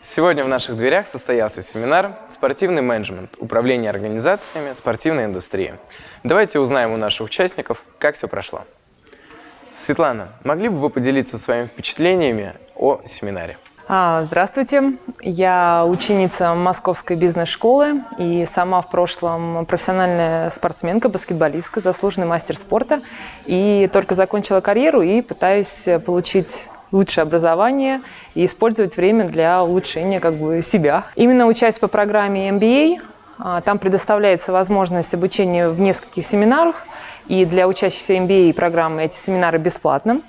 Сегодня в наших дверях состоялся семинар «Спортивный менеджмент. Управление организациями спортивной индустрии». Давайте узнаем у наших участников, как все прошло. Светлана, могли бы вы поделиться своими впечатлениями о семинаре? А, здравствуйте, я ученица Московской бизнес-школы и сама в прошлом профессиональная спортсменка, баскетболистка, заслуженный мастер спорта. И только закончила карьеру и пытаюсь получить лучшее образование и использовать время для улучшения как бы, себя. Именно учась по программе MBA, там предоставляется возможность обучения в нескольких семинарах, и для учащихся MBA программы эти семинары бесплатны.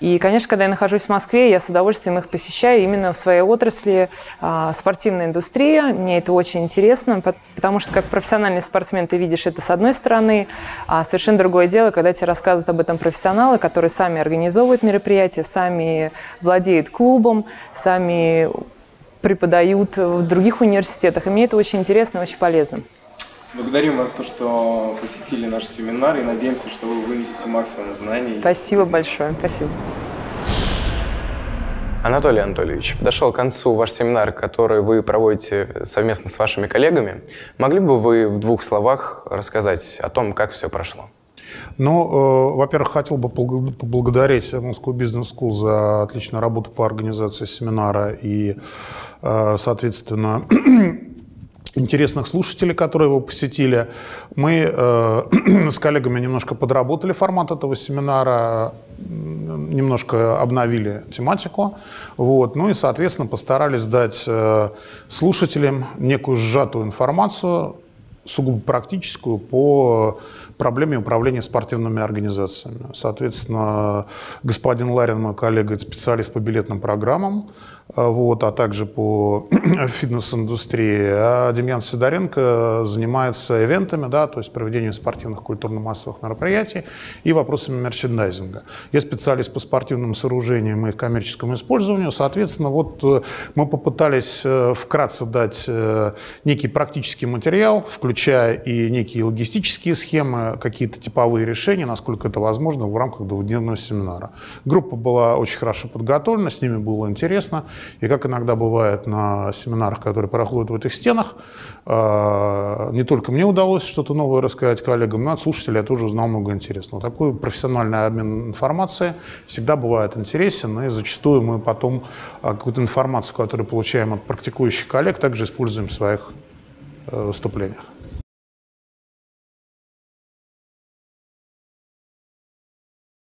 И, конечно, когда я нахожусь в Москве, я с удовольствием их посещаю именно в своей отрасли а, спортивная индустрия. Мне это очень интересно, потому что как профессиональный спортсмен ты видишь это с одной стороны, а совершенно другое дело, когда тебе рассказывают об этом профессионалы, которые сами организовывают мероприятия, сами владеют клубом, сами преподают в других университетах. И мне это очень интересно и очень полезно. Благодарим вас, то, что посетили наш семинар, и надеемся, что вы вынесете максимум знаний. Спасибо большое. Спасибо. Анатолий Анатольевич, подошел к концу ваш семинар, который вы проводите совместно с вашими коллегами. Могли бы вы в двух словах рассказать о том, как все прошло? Ну, э, во-первых, хотел бы поблагодарить Moscow Business School за отличную работу по организации семинара и, соответственно, интересных слушателей, которые его посетили. Мы э, с коллегами немножко подработали формат этого семинара, немножко обновили тематику. Вот. Ну и, соответственно, постарались дать э, слушателям некую сжатую информацию, сугубо практическую, по проблеме управления спортивными организациями. Соответственно, господин Ларин, мой коллега, специалист по билетным программам. А, вот, а также по фитнес-индустрии. А Демьян Сидоренко занимается ивентами, да, то есть проведением спортивных культурно-массовых мероприятий и вопросами мерчендайзинга. Я специалист по спортивным сооружениям и их коммерческому использованию. Соответственно, вот э, мы попытались э, вкратце дать э, некий практический материал, включая и некие логистические схемы, какие-то типовые решения, насколько это возможно в рамках двухдневного семинара. Группа была очень хорошо подготовлена, с ними было интересно. И как иногда бывает на семинарах, которые проходят в этих стенах, а, не только мне удалось что-то новое рассказать коллегам, но от слушателей я тоже узнал много интересного. Такой профессиональный обмен информацией всегда бывает интересен, и зачастую мы потом а, какую-то информацию, которую получаем от практикующих коллег, также используем в своих э, выступлениях.